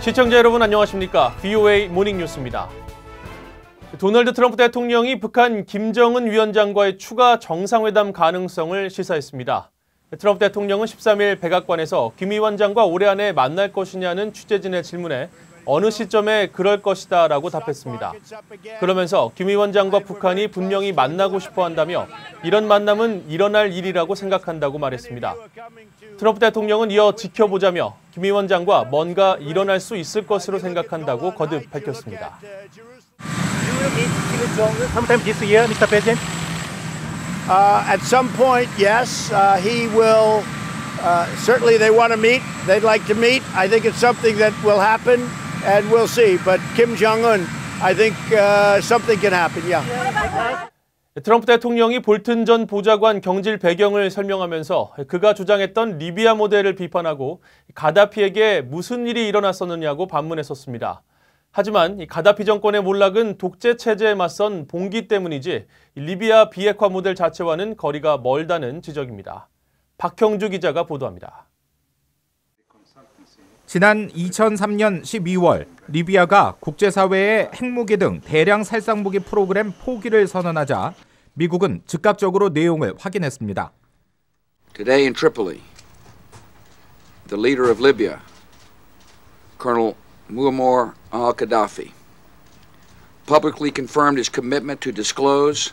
시청자 여러분 안녕하십니까? VOA 모닝 뉴스입니다. 도널드 트럼프 대통령이 북한 김정은 위원장과의 추가 정상회담 가능성을 시사했습니다. 트럼프 대통령은 13일 백악관에서 김 위원장과 올해 안에 만날 것이냐는 취재진의 질문에 어느 시점에 그럴 것이다 라고 답했습니다. 그러면서 김 위원장과 북한이 분명히 만나고 싶어 한다며 이런 만남은 일어날 일이라고 생각한다고 말했습니다. 트럼프 대통령은 이어 지켜보자며 김 위원장과 뭔가 일어날 수 있을 것으로 생각한다고 거듭 밝혔습니다. sometime this year, Mr. President? Uh, at some point, yes, uh, he will. Uh, certainly, they want to meet. They'd like to meet. I think it's something that will happen, and we'll see. But Kim Jong Un, I think uh, something can happen. Yeah. 트럼프 대통령이 볼튼 전 보좌관 경질 배경을 설명하면서 그가 주장했던 리비아 모델을 비판하고 가다피에게 무슨 일이 일어났었느냐고 반문했었습니다. 하지만 가다피 정권의 몰락은 독재 체제에 맞선 봉기 때문이지 리비아 비핵화 모델 자체와는 거리가 멀다는 지적입니다. 박형주 기자가 보도합니다. 지난 2003년 12월 리비아가 국제사회의 핵무기 등 대량 살상무기 프로그램 포기를 선언하자 미국은 즉각적으로 내용을 확인했습니다. Today in Tripoli, the leader of Libya, Colonel Muammar al-Gaddafi, publicly confirmed his commitment to disclose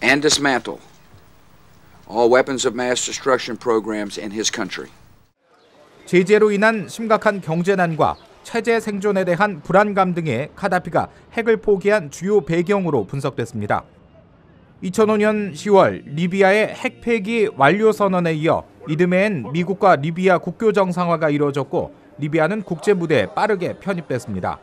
and dismantle all weapons of mass destruction programs in his country. 제재로 인한 심각한 경제난과 체제 생존에 대한 불안감 등의 카다피가 핵을 포기한 주요 배경으로 분석됐습니다. 2005년 10월 리비아의 핵 폐기 완료 선언에 이어 이듬해엔 미국과 리비아 국교 정상화가 이루어졌고 리비아는 국제 무대에 빠르게 편입됐습니다.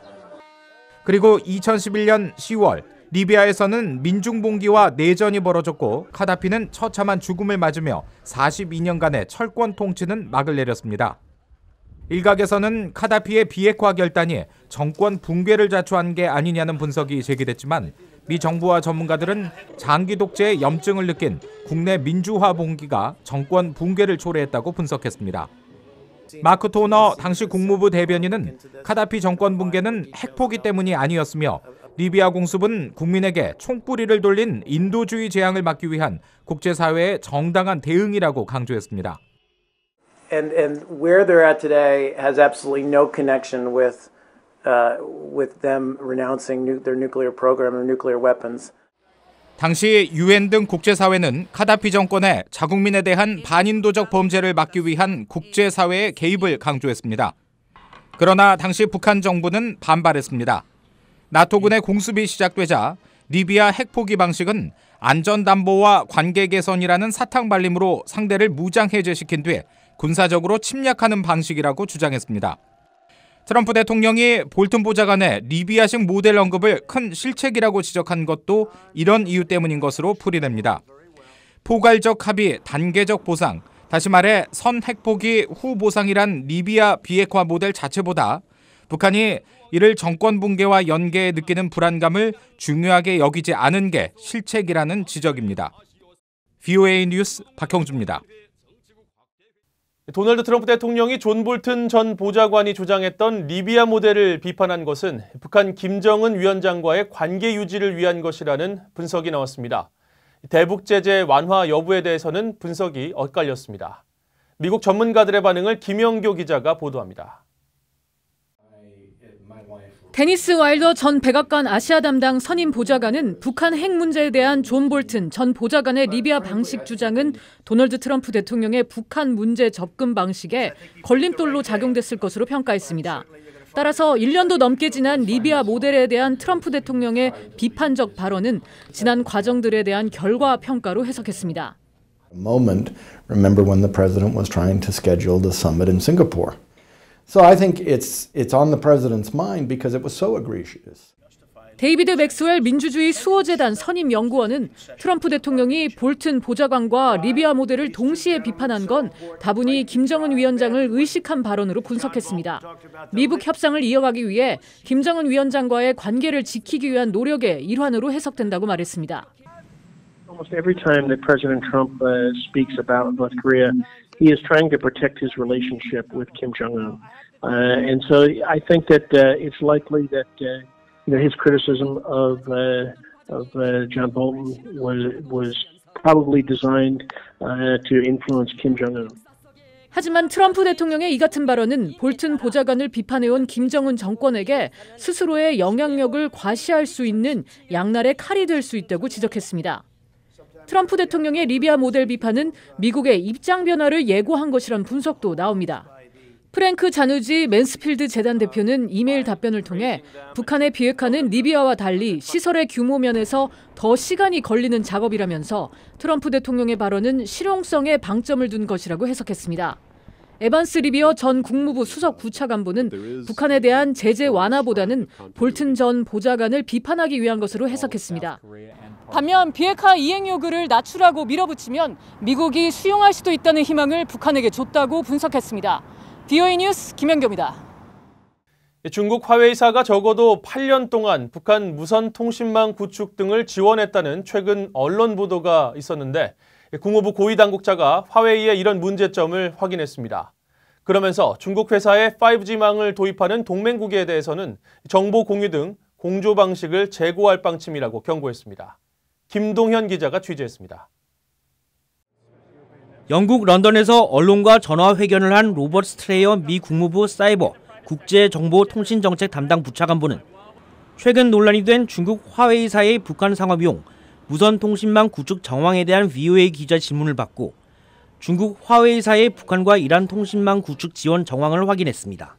그리고 2011년 10월 리비아에서는 민중 봉기와 내전이 벌어졌고 카다피는 처참한 죽음을 맞으며 42년간의 철권 통치는 막을 내렸습니다. 일각에서는 카다피의 비핵화 결단이 정권 붕괴를 자초한 게 아니냐는 분석이 제기됐지만 미 정부와 전문가들은 장기 독재의 염증을 느낀 국내 민주화 봉기가 정권 붕괴를 초래했다고 분석했습니다. 마크 토너 당시 국무부 대변인은 카다피 정권 붕괴는 핵포기 때문이 아니었으며 리비아 공습은 국민에게 총뿌리를 돌린 인도주의 재앙을 막기 위한 국제사회의 정당한 대응이라고 강조했습니다. And and where they're at today has absolutely no connection with uh, with them renouncing nu- their nuclear program or nuclear weapons. 당시 유엔 등 국제사회는 카다피 정권의 자국민에 대한 반인도적 범죄를 막기 위한 국제사회의 개입을 강조했습니다. 그러나 당시 북한 정부는 반발했습니다. 나토군의 공습이 시작되자 리비아 핵포기 방식은 안전담보와 관계 개선이라는 사탕 발림으로 상대를 무장 해제시킨 뒤 군사적으로 침략하는 방식이라고 주장했습니다. 트럼프 대통령이 볼튼 보좌관의 리비아식 모델 언급을 큰 실책이라고 지적한 것도 이런 이유 때문인 것으로 풀이됩니다. 포괄적 합의, 단계적 보상, 다시 말해 선 핵포기 후 보상이란 리비아 비핵화 모델 자체보다 북한이 이를 정권 붕괴와 연계해 느끼는 불안감을 중요하게 여기지 않은 게 실책이라는 지적입니다. VOA 뉴스 박형주입니다. 도널드 트럼프 대통령이 존 볼튼 전 보좌관이 주장했던 리비아 모델을 비판한 것은 북한 김정은 위원장과의 관계 유지를 위한 것이라는 분석이 나왔습니다. 대북 제재 완화 여부에 대해서는 분석이 엇갈렸습니다. 미국 전문가들의 반응을 김영교 기자가 보도합니다. 데니스 와일더 전 백악관 아시아 담당 선임 보좌관은 북한 핵 문제에 대한 존 볼튼 전 보좌관의 리비아 방식 주장은 도널드 트럼프 대통령의 북한 문제 접근 방식에 걸림돌로 작용됐을 것으로 평가했습니다. 따라서 1년도 넘게 지난 리비아 모델에 대한 트럼프 대통령의 비판적 발언은 지난 과정들에 대한 결과 평가로 해석했습니다. So I think it's it's on the president's mind because it was so egregious. 데이비드 맥스웰 민주주의 수호재단 선임 연구원은 트럼프 대통령이 볼튼 보좌관과 리비아 모델을 동시에 비판한 건 다분히 김정은 위원장을 의식한 발언으로 분석했습니다. 미북 협상을 이어가기 위해 김정은 위원장과의 관계를 지키기 위한 노력의 일환으로 해석된다고 말했습니다. Almost every time that President Trump uh, speaks about North Korea, he is trying to protect his relationship with Kim Jong Un. Uh, and so I think that uh, it's likely that uh, you know his criticism of uh, of uh, John Bolton was was probably designed uh, to influence Kim Jong Un. 하지만 트럼프 대통령의 이 같은 발언은 볼튼 보좌관을 비판해온 김정은 정권에게 스스로의 영향력을 과시할 수 있는 양날의 칼이 될 수 있다고 지적했습니다. 트럼프 대통령의 리비아 모델 비판은 미국의 입장 변화를 예고한 것이란 분석도 나옵니다. 프랭크 자누지 맨스필드 재단 대표는 이메일 답변을 통해 북한의 비핵화는 리비아와 달리 시설의 규모 면에서 더 시간이 걸리는 작업이라면서 트럼프 대통령의 발언은 실용성에 방점을 둔 것이라고 해석했습니다. 에반스 리비어 전 국무부 수석 부차관보는 북한에 대한 제재 완화보다는 볼튼 전 보좌관을 비판하기 위한 것으로 해석했습니다. 반면 비핵화 이행 요구를 낮추라고 밀어붙이면 미국이 수용할 수도 있다는 희망을 북한에게 줬다고 분석했습니다. VOA 뉴스 김현경입니다. 중국 화웨이사가 적어도 8년 동안 북한 무선 통신망 구축 등을 지원했다는 최근 언론 보도가 있었는데 국무부 고위 당국자가 화웨이의 이런 문제점을 확인했습니다. 그러면서 중국 회사의 5G망을 도입하는 동맹국에 대해서는 정보 공유 등 공조 방식을 제고할 방침이라고 경고했습니다. 김동현 기자가 취재했습니다. 영국 런던에서 언론과 전화 회견을 한 로버트 스트레이어 미 국무부 사이버 국제정보통신정책 담당 부차관보는 최근 논란이 된 중국 화웨이사의 북한 상업용 무선 통신망 구축 정황에 대한 VOA 기자 질문을 받고 중국 화웨이사의 북한과 이란 통신망 구축 지원 정황을 확인했습니다.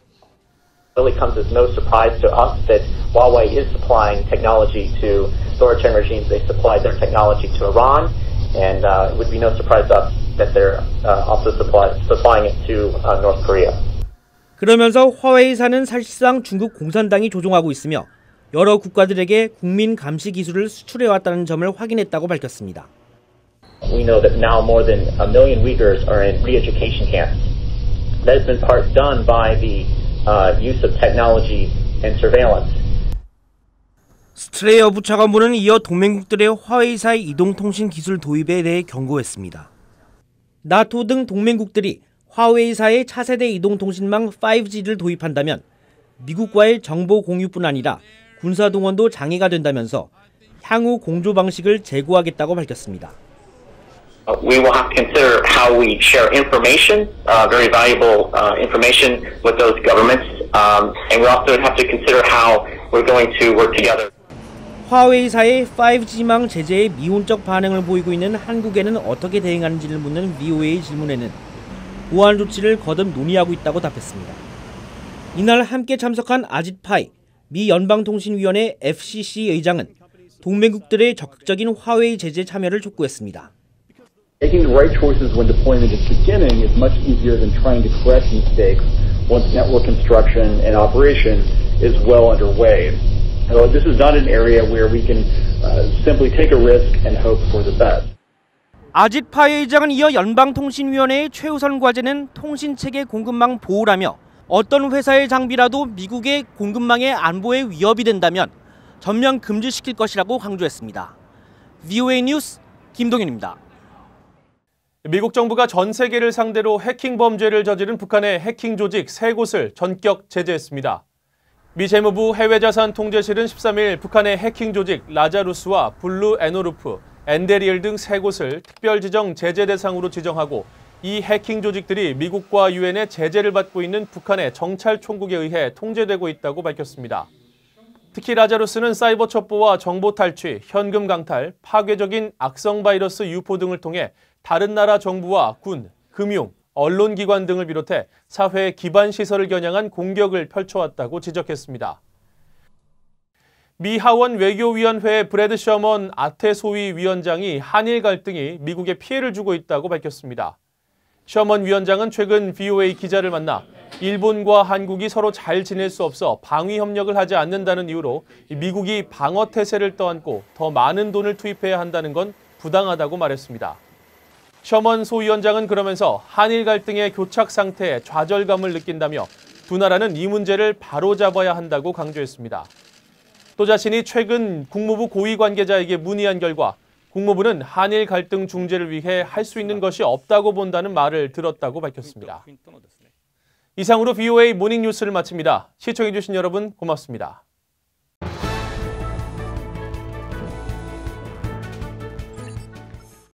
really comes as no surprise to us that Huawei is supplying technology to authoritarian regimes. They supplied their technology to Iran, and uh, it would be no surprise to us that they're uh, also supply, supplying it to uh, North Korea. 그러면서 화웨이사는 사실상 중국 공산당이 조종하고 있으며 여러 국가들에게 국민 감시 기술을 수출해 왔다는 점을 확인했다고 밝혔습니다. We know that now more than a million Uyghurs are in re-education camps. That has been part done by the uh, use of technology and surveillance. 스트레이어 부차관보는 이어 동맹국들의 화웨이사의 이동통신 기술 도입에 대해 경고했습니다. 나토 등 동맹국들이 화웨이사의 차세대 이동통신망 5G를 도입한다면 미국과의 정보 공유뿐 아니라 군사 동원도 장애가 된다면서 향후 공조 방식을 제고하겠다고 밝혔습니다. Uh, we will have to consider how we share information, uh, very valuable uh, information with those governments, um, and we also have to consider how we're going to work together. 화웨이사의 5G망 제재에 미온적 반응을 보이고 있는 한국에는 어떻게 대응하는지를 묻는 VOA 질문에는 보완 조치를 거듭 논의하고 있다고 답했습니다. 이날 함께 참석한 아짓파이 미 연방통신위원회 FCC 의장은 동맹국들의 적극적인 화웨이 제재 참여를 촉구했습니다. So this is not an area where we can uh, simply take a risk and hope for the best. 아짓파이 의장은 이어 연방통신위원회의 최우선 과제는 통신체계 공급망 보호라며 어떤 회사의 장비라도 미국의 공급망의 안보에 위협이 된다면 전면 금지시킬 것이라고 강조했습니다. VOA 뉴스 김동현입니다. 미국 정부가 전 세계를 상대로 해킹 범죄를 저지른 북한의 해킹 조직 세 곳을 전격 제재했습니다. 미 재무부 해외자산 통제실은 13일 북한의 해킹 조직 라자루스와 블루노로프, 안다리엘 등 세 곳을 특별 지정 제재 대상으로 지정하고 이 해킹 조직들이 미국과 유엔의 제재를 받고 있는 북한의 정찰 총국에 의해 통제되고 있다고 밝혔습니다. 특히 라자루스는 사이버 첩보와 정보 탈취, 현금 강탈, 파괴적인 악성 바이러스 유포 등을 통해 다른 나라 정부와 군, 금융, 언론기관 등을 비롯해 사회 기반 시설을 겨냥한 공격을 펼쳐왔다고 지적했습니다. 미 하원 외교위원회 브래드 셔먼 아태 소위 위원장이 한일 갈등이 미국에 피해를 주고 있다고 밝혔습니다. 셔먼 위원장은 최근 VOA 기자를 만나 일본과 한국이 서로 잘 지낼 수 없어 방위 협력을 하지 않는다는 이유로 미국이 방어 태세를 떠안고 더 많은 돈을 투입해야 한다는 건 부당하다고 말했습니다. 셔먼 소위원장은 그러면서 한일 갈등의 교착 상태에 좌절감을 느낀다며 두 나라는 이 문제를 바로잡아야 한다고 강조했습니다. 또 자신이 최근 국무부 고위 관계자에게 문의한 결과 국무부는 한일 갈등 중재를 위해 할 수 있는 것이 없다고 본다는 말을 들었다고 밝혔습니다. 이상으로 VOA 모닝 뉴스를 마칩니다. 시청해주신 여러분 고맙습니다.